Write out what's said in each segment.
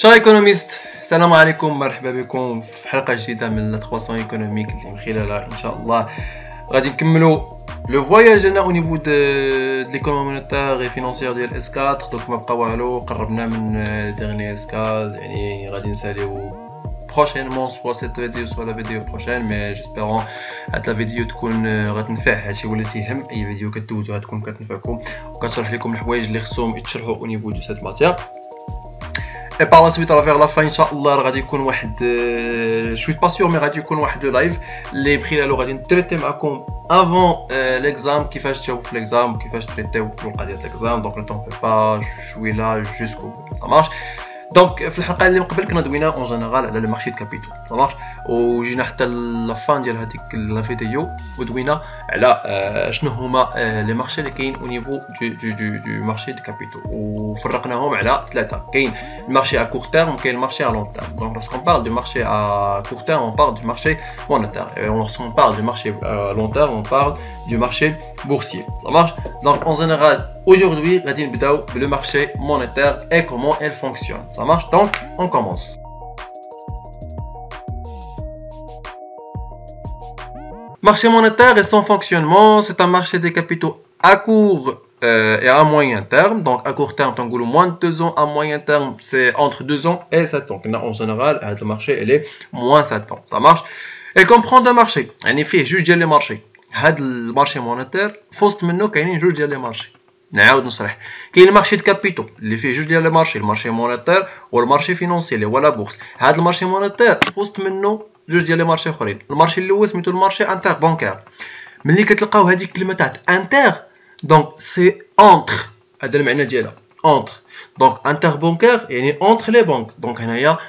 شار ايكونوميست السلام عليكم مرحبا بكم في حلقه جديده من لا 300 ايكونوميك اللي من خلالها ان شاء الله غادي نكملوا لو فواياج أنا أو نيفو دو ليكونومي مونيتير اي فينونسيير ديال اس 4 دوك ما بقى والو قربنا من ديرني اس 4 يعني غادي نساليو prochainement soit cette vidéo soit la vidéo prochaine. Mais j'espère هاد لا فيديو تكون غتنفع هادشي ولا تيهم اي فيديو كدوزو غتكون كتنفعكم وكتشرح لكم الحوايج اللي خصهم يتشرحوا أو نيفو دو سيت ماتيير اي باغ لا سويت راه فيغ لا فان ان شاء الله راه غادي يكون واحد شوية باسيون مي غادي يكون واحد لو لايف اللي بخلالو غادي نتريتي معكم افون ليكزام كيفاش تشوفوا في ليكزام وكيفاش تريتيو في القضية ديال ليكزام دونك نو في با شوية لا جوسكو سا مارش دونك في الحلقة اللي من قبل كنا دوينا اون جينيرال على لو مارشي دو كابيتو صافاش وجينا حتى لافان ديال هذيك لا فيديو ودوينا على شنو هما لي مارشي اللي كاين أو نيفو دو دو دو, دو مارشي دو كابيتو وفرقناهم على ثلاثة. كاين le marché à court terme et le marché à long terme. Donc, lorsqu'on parle du marché à court terme, on parle du marché monétaire. Et lorsqu'on parle du marché à long terme, on parle du marché boursier. Ça marche? Donc, en général, aujourd'hui, le marché monétaire et comment elle fonctionne. Ça marche? Donc, on commence. Marché monétaire et son fonctionnement, c'est un marché des capitaux à court euh, et à moyen terme. Donc à court terme, tangoulou moins de 2 ans, à moyen terme, c'est entre 2 ans et 7 ans. En général, le marché, elle est moins 7 ans. Ça marche Elle comprend deux marchés. En effet, juste les marchés. Le marché monétaire, فوسط منه كاينين جوج ديال لي مارشي نعاود نشرح كاين المارشي دو كابيتو اللي فيه جوج ديال لي مارشي المارشي مونيتير والمارشي فينونسي اللي هو لا بورس هذا المارشي مونيتير فوسط منه جوج ديال لي مارشي اخرين المارشي الاول سميتو المارشي انتر بانكير ملي كتلقاو هذيك الكلمه تاع انتر donc, c'est entre. Entre. Donc, interbancaire, et entre les banques. Donc,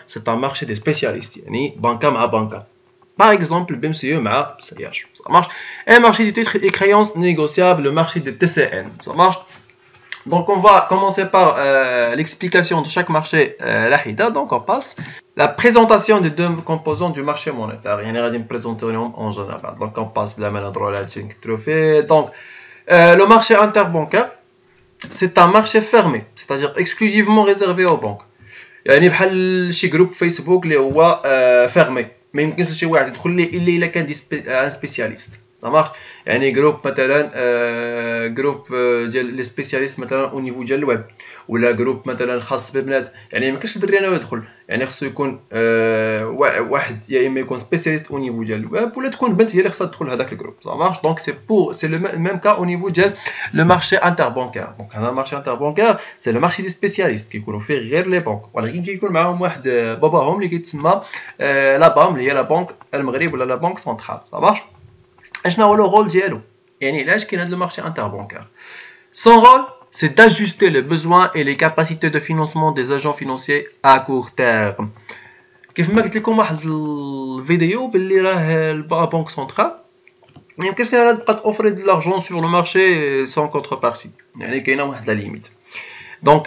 c'est un marché des spécialistes. Banca à banca. Par exemple, BMCE ma Ça marche. Un marché des titres et créances négociables, le marché des TCN. Ça marche. Donc on va commencer par euh, l'explication de chaque marché euh, l'ahida. Donc on passe la présentation des deux composants du marché monétaire. Il y en a une présentation en général. Donc on passe la maladroite, trophée. Donc euh, le marché interbancaire, c'est un marché fermé, c'est-à-dire exclusivement réservé aux banques. يعني بحال شي جروب فيسبوك اللي هو fermé ما يمكنش شي واحد يدخل ليه الا الا كان دي ان سبيسياليست مارش يعني جروب مثلا جروب ديال لي سبيسياليست مثلا أو نيفو ديال الويب ولا جروب مثلا خاص ببنات يعني ما كاينش الدري أنا يدخل يعني خصو يكون واحد يا اما يكون سبيسياليست أو نيفو ديال الويب ولا تكون بنت هي اللي خصها تدخل هذاك الجروب مارش دونك سي بور سي لو ميم كا أو نيفو ديال لو مارشي انتر بانكير دونك هذا المارشي انتر بانكير سي لو مارشي دي سبيسياليست كيكونوا فيه غير لي بانك ولكن كيكون معاهم واحد باباهم اللي كيتسمى لا بام اللي هي لا بانك المغرب ولا لا بانك سونترال مارش اشنا هو لو رول ديالو يعني علاش كاين هذا المارشي انتر بانكير سون رول c'est d'ajuster les besoins et les capacités de financement des agents financiers à court terme. كيف ما قلت لكم واحد الفيديو باللي راه البنك سنترال ما يمكنش لها تبقى توفري دو لارجون سور لو مارشي سون كونتر بارتي يعني كاينه واحد لا ليميت دونك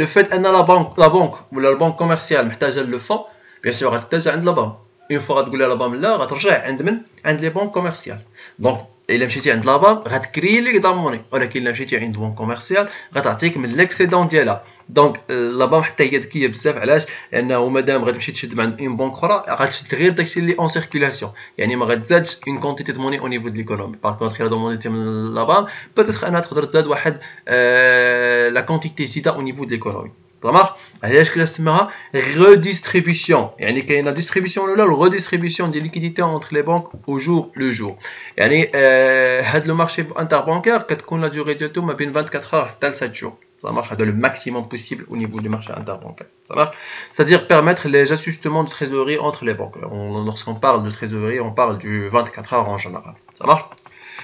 لو فيت ان لا بنك لا بنك ولا البنك كوميرسيال محتاجه لو فون بيان سور غتحتاج عند لا بنك اون فوا غتقول لها لا بام لا غترجع عند من عند لي بنك كوميرسيال دونك الا مشيتي عند لا بام غتكري لك دا موني ولكن الا مشيتي عند بنك كوميرسيال غتعطيك من ليكسيدون ديالها دونك لا بام حتى هي ذكيه بزاف علاش لأنه مادام غتمشي تشد من اون بنك أخرى غتشد غير داكشي اللي اون سيركيلاسيون يعني ما غتزادش اون كونتيتي دو موني أو نيفو دو ليكونومي باغ كونتخ الا دومونديتي من لا بام بوتيتر انها تقدر تزاد واحد لا كونتيتي جديده أو نيفو دو ليكونومي تمام علاش كلا سماها ريديستريبيسيون يعني كاينه ديستريبيسيون الاولى الريديستريبيسيون ديال ليكيديتي اونتر لي بانك او جور لو جور يعني آه هاد لو مارشي انتر بانكير كتكون لا ديوري ديالته ما بين 24 heures حتى ل 7 jours ça marche à le maximum possible au niveau du marché interbancaire. Ça marche C'est-à-dire permettre les ajustements de trésorerie entre les banques. Lorsqu'on parle de trésorerie, on parle du 24 heures en général. Ça marche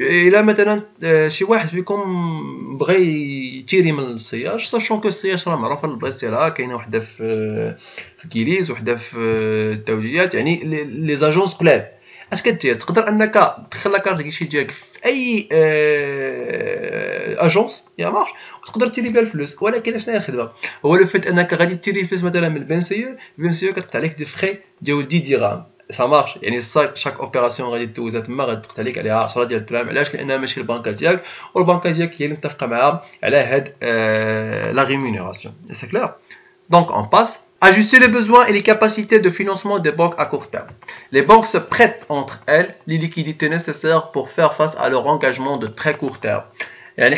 إلا مثلا شي واحد فيكم بغى يتيري من السياج ساشون كو السياج راه معروفه البلايص ديالها كاينة وحدة في في كيليز وحدة في التوجيهات يعني لي زاجونس قلال. أش كدير تقدر أنك تدخل لاكارت كيشي ديالك في أي اجونس يا مارش وتقدر تيري بها الفلوس. ولكن شنو هي الخدمة؟ هو لو فيت أنك غادي تيري الفلوس مثلا من بنسيو بنسيو كتقطع عليك دي فخي ديال 10 درهم سا مارش يعني شاك اوبيراسيون غادي دوزها تما غادي تقطع عليك عليها 10 ديال الدراهم علاش لانها ماشي البنكه ديالك والبنكه ديالك هي اللي متفقه معاها على هاد لا ريمونيراسيون سي كلير دونك اون باس Ajuster les besoins et les capacités de financement des banques à court terme. Les banques se prêtent entre elles les liquidités nécessaires pour faire face à leur engagement de très court terme. يعني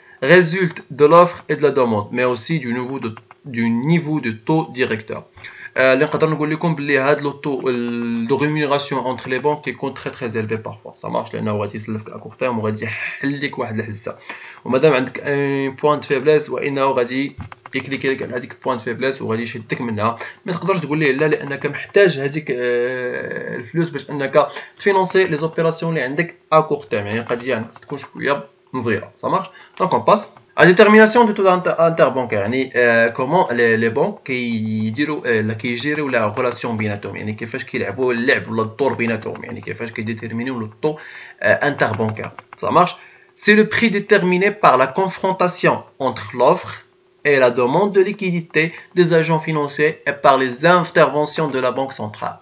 résultent de l'offre et de la demande mais aussi du niveau de du niveau de taux directeur اللي نقدر نقول لكم بلي هاد لو تو لو ريمونيراسيون اونتر لي بانك كيكون تري تري زيلفي بارفوا سا مارش لانه غادي يسلفك ا كور تيرم وغادي يحل لك واحد الحزه ومادام عندك ان بوان دو فيبليس وانه غادي يكليكي لك على هذيك البوان دو فيبليس وغادي يشدك منها ما تقدرش تقول ليه لا لانك محتاج هذيك الفلوس باش انك تفينونسي لي زوبيراسيون اللي عندك ا كور تيرم يعني القضيه عندك تكون شويه مزيره سا مارش دونك اون باس La détermination du taux interbancaire يعني كومون لي بونك كيديروا لا كيجيريو لا غولاسيون بيناتهم يعني كيفاش كيلعبوا اللعب ولا الدور بيناتهم يعني كيفاش كيديتيرمينيو لو طو interbancaire ça marche c'est le prix déterminé par la confrontation entre l'offre et la demande de liquidité des agents financiers et par les interventions de la banque centrale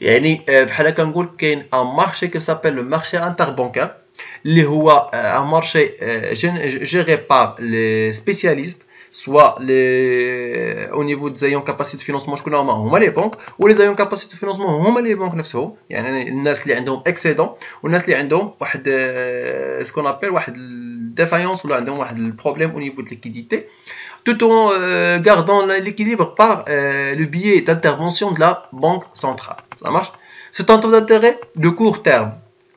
يعني بحال كنقول كاين ان مارشي كي سابيل لو مارشي انتربانكير اللي هو ان مارشي جيري بار لي سبيسياليست سوا لي او نيفو ديزايون كاباسيتي فينونسمون شكون هما هما لي بنك ولي زايون كاباسيتي فينونسمون هما لي بنك نفسهم يعني الناس اللي عندهم اكسيدون والناس اللي عندهم واحد سكون ابيل واحد ديفايونس ولا عندهم واحد البروبليم او نيفو د ليكيديتي tout en euh, gardant l'équilibre par euh, le biais d'intervention de la banque centrale. Ça marche C'est un taux d'intérêt de court terme.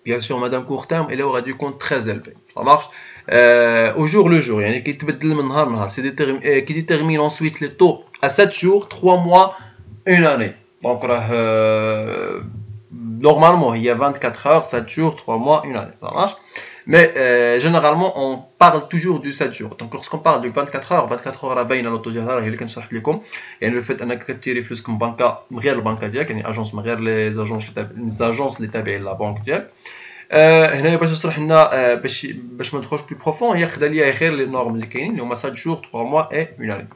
Bien sûr, madame court terme, il aura du compte très élevé. Ça marche euh, Au jour le jour, يعني كيتبدل من نهار لنهار. C'est qui détermine ensuite les taux à 7 jours, 3 mois, 1 année. Donc, euh, normalement, il y a 24 heures, 7 jours, 3 mois, 1 année. Ça marche mais euh, généralement, on parle toujours du 7 jours. Donc, lorsqu'on parle de 24 heures, 24 heures, باينه l'autogéreur اللي كنشرح لكم يعني لو فيت انك كتيري فلوسكم بنكه من غير البنكه ديالك يعني اجونس من غير لي زاجونس ليزاجونس اللي تابعين لا بنك ديالك آه هنايا باش نشرح لنا آه باش باش ما ندخلش بلو بروفون هي خدا ليا غير لي نورم اللي كاينين اللي هما 7 جور 3 mois et 1 année.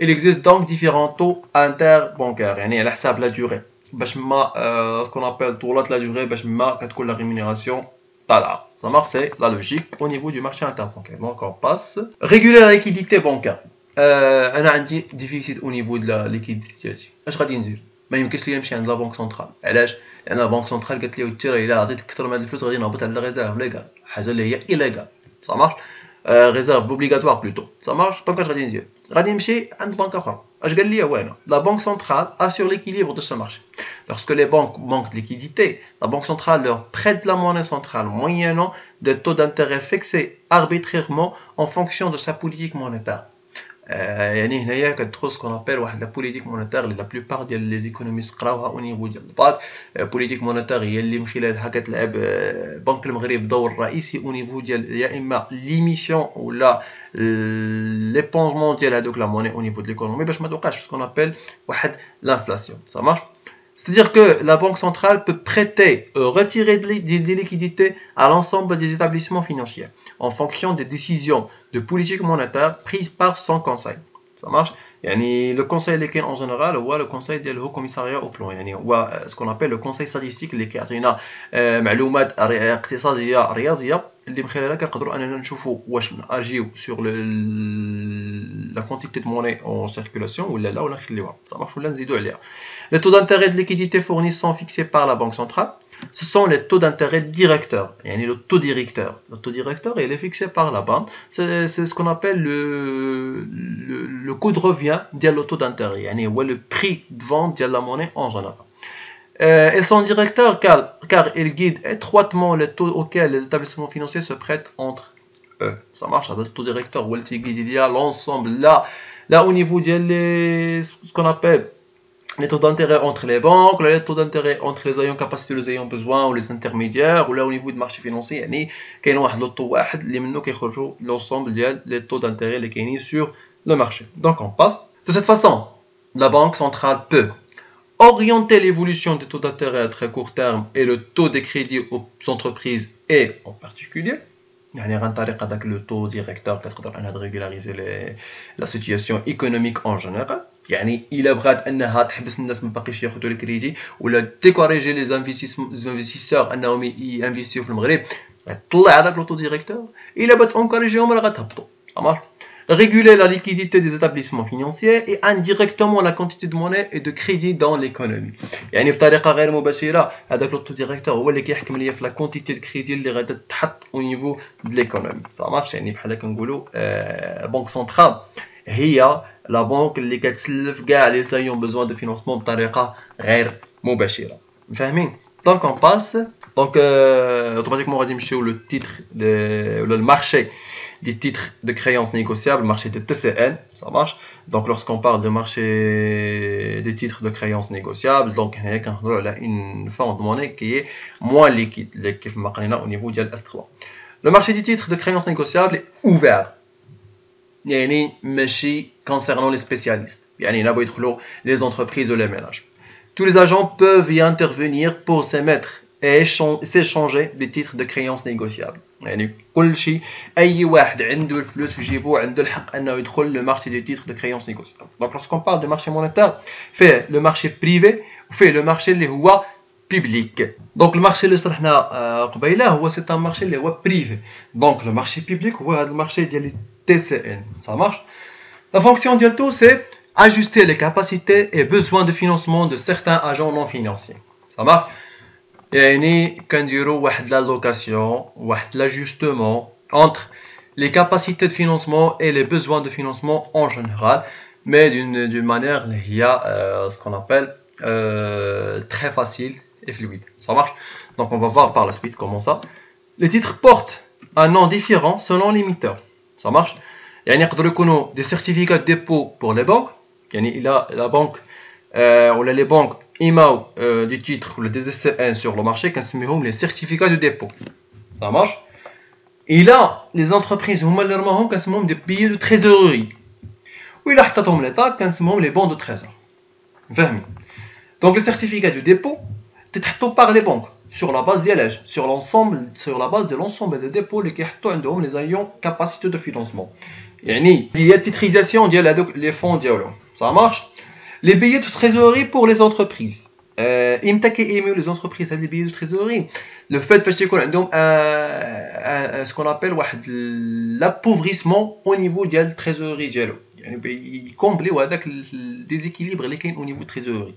Il existe donc différents taux interbancaires يعني على حساب لا دوري باش ما آه سكون ابل طولات لا دوري باش ما كتكون لا ريمونيراسيون Voilà, ça marche, c'est la logique au niveau du marché interbancaire. Donc on passe. Réguler la liquidité bancaire. Euh, انا عندي ديفيسيت او نيفو د لا ليكيديتي ديالتي اش غادي ندير ما يمكنش ليا نمشي عند لا بنك سنترال علاش لان لا بنك سنترال قالت لي تيرا الا عطيتك اكثر من هاد الفلوس غادي نهبط على ريزيرف ليغال حاجه اللي هي ايليغال سا مارش ريزيرف اوبليغاتوار بلوتو سا مارش دونك اش غادي ندير غادي نمشي عند بنك اخرى اش قال لي هو هنا لا بنك سنترال assure l'équilibre de ce marché lorsque les banques manquent de liquidité la banque centrale leur prête la monnaie centrale moyennant des taux d'intérêt fixés arbitrairement en fonction de sa politique monétaire يعني هنايا كتدخل سكون ابيل واحد لا بوليتيك مونيتير اللي لا بلوبار ديال لي زيكونوميست قراوها أو نيفو ديال الباك. بوليتيك مونيتير هي اللي من خلالها كتلعب بنك المغرب دور رئيسي أو نيفو ديال يا إما ليميسيون ولا ليبونجمون ديال هذوك لا موني أو نيفو ديال ليكونومي باش ما توقعش سكون ابيل واحد لانفلاسيون سا مارش C'est-à-dire que la Banque centrale peut prêter, euh, retirer des, des liquidités à l'ensemble des établissements financiers en fonction des décisions de politique monétaire prises par son conseil. Ça marche يعني le conseil اللي كاين en général هو le conseil ديال الهو كوميساريا او بلون يعني هو ce qu'on appelle le conseil statistique اللي كيعطينا معلومات اقتصاديه رياضيه اللي من خلالها كنقدروا اننا نشوفوا واش ناجيو سور لا كونتيتي دو موني اون سيركولاسيون ولا لا ولا نخليوها ça marche ولا نزيدوا عليها Les taux d'intérêt de liquidité fournis sont fixés par la Banque centrale. ce sont les taux d'intérêt directeurs. يعني le taux directeur. Le taux directeur, il est fixé par la banque. C'est ce qu'on appelle le, le, le, coût de revient le taux d'intérêt. يعني هو le prix de vente de la monnaie en général. Euh, ils sont directeurs car, car ils guident étroitement les taux auxquels les établissements financiers se prêtent entre eux. Ça marche avec le taux directeur. Il y a l'ensemble là, là au niveau de ce qu'on appelle les taux d'intérêt entre les banques, les taux d'intérêt entre les ayants capacité les ayants besoin ou les intermédiaires ou là au niveau du marché financier يعني كاين واحد لو طو واحد اللي منه كيخرجوا l'ensemble ديال les taux d'intérêt اللي كاينين sur le marché. Donc on passe de cette façon. La banque centrale peut orienter l'évolution des taux d'intérêt à très court terme et le taux de crédit aux entreprises et en particulier يعني عن طريق هذاك لو تو ديريكتور كتقدر انها تريغولاريزي لا سيتياسيون ايكونوميك اون جينيرال يعني الا بغات انها تحبس الناس ما باقيش ياخذوا الكريدي ولا ديكوريجي لي انفيستيسور انهم ينفيستيو في المغرب طلع هذاك لو تو ديريكتور الا بغات اونكوريجيهم راه غتهبطوا réguler la liquidité des établissements financiers et indirectement la quantité de monnaie et de crédit dans l'économie يعني بطريقه غير مباشره هذاك لوتو ديريكتور هو اللي كيحكم ليا في لا كونتيتي دو كريدي اللي غادا تحط او نيفو دو ليكونومي صا مارش يعني بحال كنقولوا بنك سنترال هي لا بنك اللي كتسلف كاع لي سايون بزوان دو فينونسمون بطريقه غير مباشره فاهمين دونك اون باس دونك اوتوماتيكمون غادي نمشيو لو تيتر ولا المارشي des titres de créances négociables, marché de TCN, ça marche. Donc lorsqu'on parle de marché des titres de créances négociables, donc il y a une forme de monnaie qui est moins liquide, au niveau de S3. Le marché des titres de créances négociables est ouvert. يعني concernant les spécialistes les entreprises ou les ménages tous les agents peuvent y intervenir pour s'émettre et s'échanger des titres de créances négociables يعني كل شيء اي واحد عنده الفلوس في جيبو عنده الحق انه يدخل لو مارشي دي تيتر دو كريونس نيغوسيابل دونك لورسكون بارل دو مارشي مونيتير فيه لو مارشي بريفي وفيه لو مارشي اللي هو بيبليك دونك المارشي اللي شرحنا قبيله هو سي ان مارشي اللي هو بريفي دونك لو مارشي بيبليك هو هذا المارشي ديال تي سي ان سا مارش لا فونكسيون ديالتو سي ajuster les capacités et besoins de financement de certains agents non financiers. Ça marche يعني كنديروا واحد l'allocation واحد l'ajustement entre les capacités de financement et les besoins de financement en général mais d'une manière il y a ce qu'on appelle euh, très facile et fluide ça marche donc on va voir par la suite comment ça les titres portent un nom différent selon l'émetteur ça marche يعني يقدروا يكونوا des certificats de dépôt pour les banques يعني الى la banque euh, ولا les banques IMAO euh, du titre, le DDC1 sur le marché, les certificats de dépôt. Ça marche Et là, les entreprises, ont des billets de trésorerie. Ou il a l'État, les bons de trésor. Donc, les certificats de dépôt, c'est par les banques sur la base sur l'ensemble, sur la base de l'ensemble des dépôts, les les ayants capacité de financement. Il y a titrisation des fonds, ça marche les billets de trésorerie pour les entreprises. Euh, les entreprises les billets de trésorerie le fait de ce qu'on appelle l'appauvrissement au niveau de la trésorerie il comble le déséquilibre au niveau de la trésorerie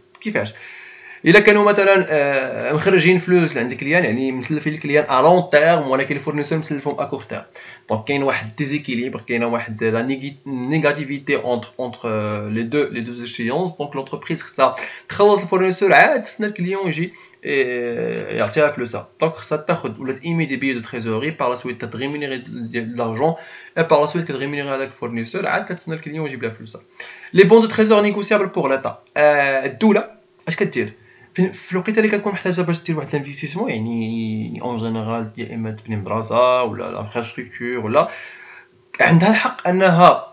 الا كانوا مثلا آه، مخرجين فلوس لعند الكليان يعني مسلفين الكليان ا لون تيرم ولكن الفورنيسور مسلفهم ا كور تيرم دونك كاين واحد ديزيكيليبر كاين واحد لا نيجاتيفيتي اونتر اونتر لي دو لي دو ايشيونس دونك لونتربريز خصها تخلص الفورنيسور عاد تسنى الكليون يجي يعطيها فلوسها دونك خصها تاخذ ولا تيمي دي بي دو تريزوري باغ لا سويت تريمينيري لارجون اي باغ لا سويت كتريمينيري هذاك الفورنيسور عاد كتسنى الكليون يجيب لها فلوسها لي بون دو تريزور نيغوسيابل بور ليتا الدوله اش كدير في الوقيته اللي كتكون محتاجة باش دير واحد الانفستيسمون يعني اون جينيرال يا إما تبني مدرسة ولا لانفراستركتور ولا عندها الحق أنها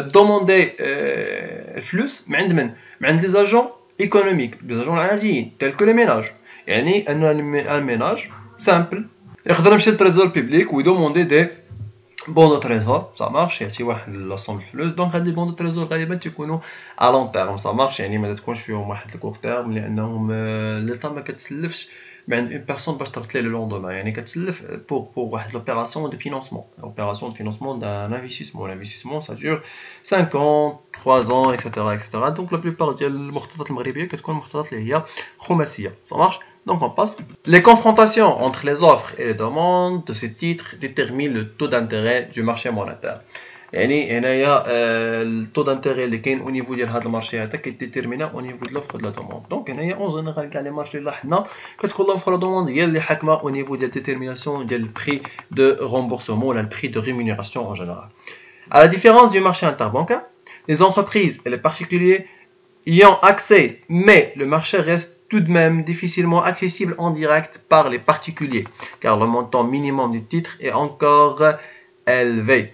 دوموندي الفلوس من عند من؟ من عند لي زاجون ايكونوميك لي زاجون العاديين تيل كو لي ميناج يعني أن الميناج سامبل يقدر يمشي للتريزور بيبليك ويدوموندي دي بون دو تريزور سا مارش يعطي واحد لاسوم الفلوس دونك هاد لي بون دو تريزور غالبا تيكونوا ا لون تيرم سا مارش يعني ما تكونش فيهم واحد الكور تيرم لانهم ليطا ما كتسلفش من عند اون بيرسون باش ترد ليه لو لوندومان يعني كتسلف بور بور واحد لوبيراسيون دو فينونسمون اوبيراسيون دو فينونسمون دان انفستيسمون الانفستيسمون سا دور 5 ans 3 ans اكسيتيرا اكسيتيرا دونك لا بلوبار ديال المخططات المغربيه كتكون مخططات اللي هي خماسيه سا مارش Donc on passe. Les confrontations entre les offres et les demandes de ces titres déterminent le taux d'intérêt du marché monétaire. يعني هنايا التو دانتيغي اللي كاين او نيفو ديال هذا المارشي هذا كيديتيرمينا او نيفو دو لوفر دو دوموند دونك هنايا اون جينيرال كاع لي مارشي اللي لاحظنا كتكون لوفر دوموند هي اللي حاكمه او نيفو ديال ديتيرميناسيون ديال البري دو رومبورسمون ولا البري دو ريمونيراسيون en général. À la différence du marché interbancaire, les entreprises et les particuliers y ont accès, mais le marché reste tout de même difficilement accessible en direct par les particuliers, car le montant minimum du titre est encore élevé.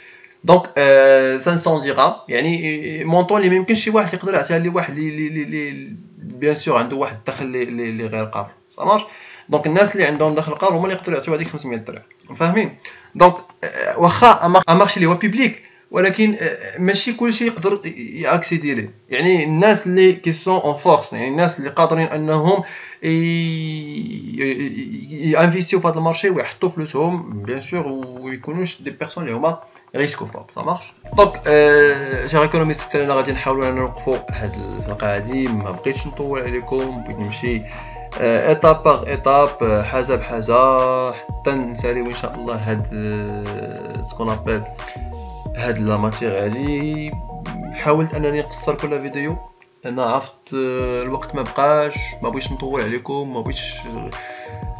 دونك 500 درهم يعني مونطون اللي ما شي واحد يقدر يعطيها لواحد اللي اللي بيان سور عنده واحد الدخل اللي, غير قابل صافي دونك الناس اللي عندهم دخل قابل هما اللي يقدروا يعطيو هذيك 500 درهم. فاهمين؟ دونك واخا مارشي اللي هو بيبليك ولكن ماشي كلشي يقدر ياكسيدي ليه يعني الناس اللي كي سون اون فورس يعني الناس اللي قادرين أنهم يانفيستيو في هذا المارشي ويحطوا فلوسهم بيان سور ويكونوش دي بيرسون اللي هما ريسكو فوب سا مارش دونك شي ايكونوميست أنا غادي نحاولوا اننا نوقفوا هاد الحلقة هادي ما بغيتش نطول عليكم بغيت نمشي ايتاب باغ ايتاب حاجة بحاجة حتى نساليو إن شاء الله هاد سكون ابل هاد لا ماتيغ هادي. حاولت أنني نقصر كل فيديو أنا عرفت الوقت ما بقاش ما بغيتش نطول عليكم ما بغيتش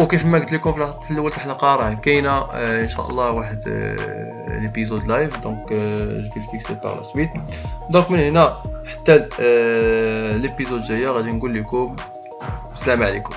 وكيف ما قلت لكم في الأول الحلقة راه كاينة إن شاء الله واحد ليبيزود لايف دونك جو فيكسي بار سويت دونك من هنا حتى ليبيزود الجاية غادي نقول لكم السلام عليكم.